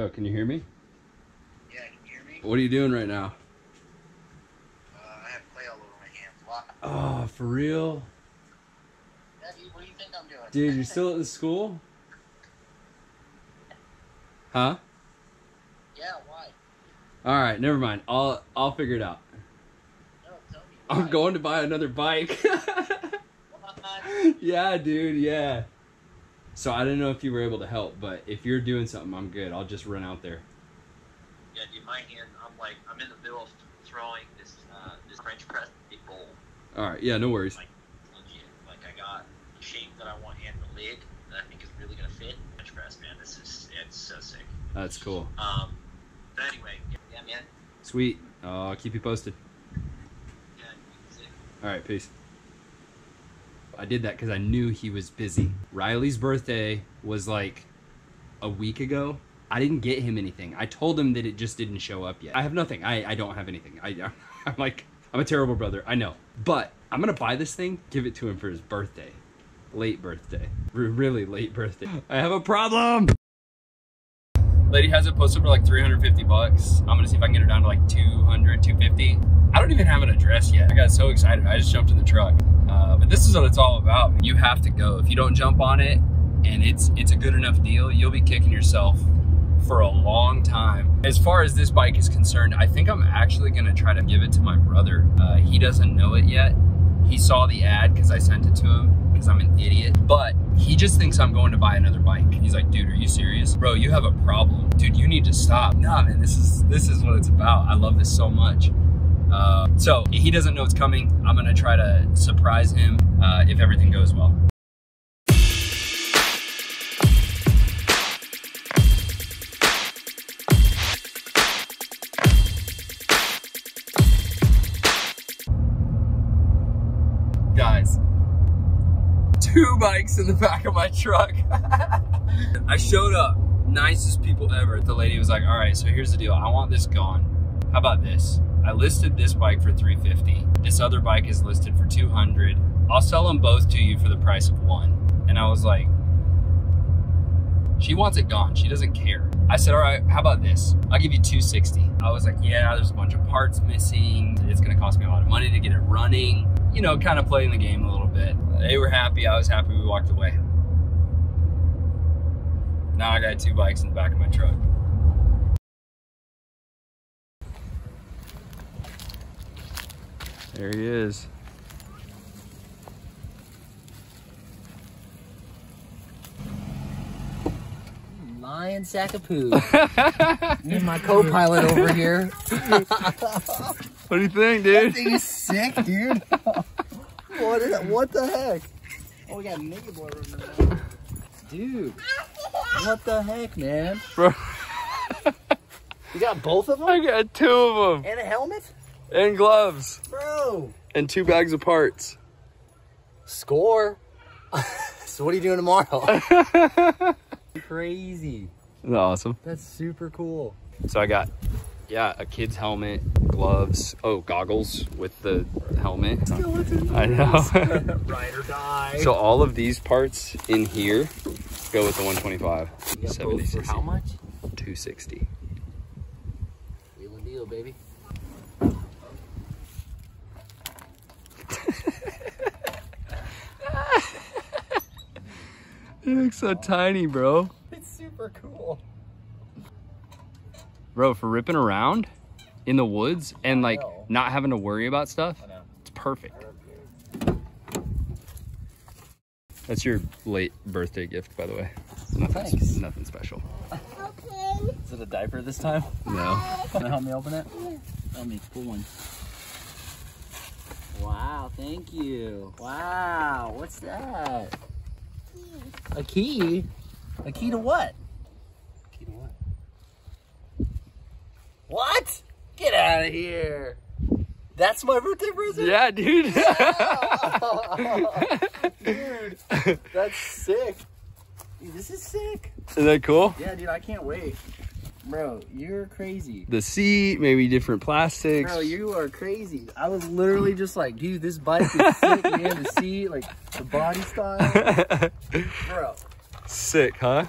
Yo, can you hear me? Yeah, can you hear me? What are you doing right now? Uh, I have clay all over my hands. Why? Oh, for real? Yeah, dude, what do you think I'm doing? Dude, you're still at the school? Huh? Yeah, why? All right, never mind. I'll I'll figure it out. No, tell me. I'm why. going to buy another bike. Yeah, dude, yeah. So I didn't know if you were able to help, but if you're doing something, I'm good. I'll just run out there. Yeah, dude, my hand, I'm like, I'm in the middle of throwing this, uh, this French press big bowl. All right, yeah, no worries. Like, legit. Like, I got the shape that I want and the lid that I think is really gonna fit. French press, man. This is, it's so sick. That's cool. Um, but anyway, yeah, yeah man. Sweet. Uh, I'll keep you posted. Yeah. All right, peace. I did that because I knew he was busy. Riley's birthday was like a week ago. I didn't get him anything. I told him that it just didn't show up yet. I have nothing. I, I don't have anything. I, I'm like, I'm a terrible brother. I know. But I'm going to buy this thing, give it to him for his birthday. Late birthday. R- really late birthday. I have a problem. Lady has it posted for like 350 bucks. I'm gonna see if I can get her down to like 200, 250. I don't even have an address yet. I got so excited. I just jumped in the truck. Uh, but this is what it's all about. You have to go. If you don't jump on it and it's it's a good enough deal, you'll be kicking yourself for a long time. As far as this bike is concerned, I think I'm actually gonna try to give it to my brother. Uh, he doesn't know it yet. He saw the ad because I sent it to him because I'm an idiot. But he just thinks I'm going to buy another bike. He's like, dude, are you serious? Bro, you have a problem. Dude, you need to stop. Nah, man, this is this is what it's about. I love this so much. Uh, so he doesn't know it's coming. I'm gonna try to surprise him uh, if everything goes well. Guys, two bikes in the back of my truck. I showed up, nicest people ever. The lady was like, all right, so here's the deal. I want this gone. How about this? I listed this bike for 350. This other bike is listed for 200. I'll sell them both to you for the price of one. And I was like, she wants it gone. She doesn't care. I said, all right, how about this? I'll give you 260. I was like, yeah, there's a bunch of parts missing. It's gonna cost me a lot of money to get it running. You know, kind of playing the game a little bit. They were happy, I was happy, we walked away. Now I got two bikes in the back of my truck. There he is. Lion sack of poo. and my co-pilot over here. What do you think, dude? thing is sick, dude. what is that? What the heck? Oh, we got a mega boy room in Dude, what the heck, man? Bro, You got both of them I got two of them. and a helmet, And gloves. bro. And two bags of parts. Score. so what are you doing tomorrow? Crazy. Isn't that awesome? That's super cool. So I got, yeah, a kid's helmet, gloves, oh, goggles with the helmet. I know. Ride or die. so all of these parts in here go with the 125. you 70 how much? 260. Wheel and deal, baby. It looks so tiny, bro. It's super cool. Bro, for ripping around in the woods and like not having to worry about stuff, it's perfect. That's your late birthday gift, by the way. Nothing, Thanks. nothing special. Okay. Is it a diaper this time? No. Can you help me open it? Let me pull one. Wow, thank you. Wow, what's that? A key? A key to what? Key to what? What? Get out of here. That's my birthday present? Yeah, dude. Dude, that's sick. Dude, this is sick. Isn't that cool? Yeah, dude, I can't wait. Bro, you're crazy. The seat, maybe different plastics. Bro, you are crazy. I was literally just like, dude, this bike is sick, man. The seat, like the body style. Bro, Sick, huh?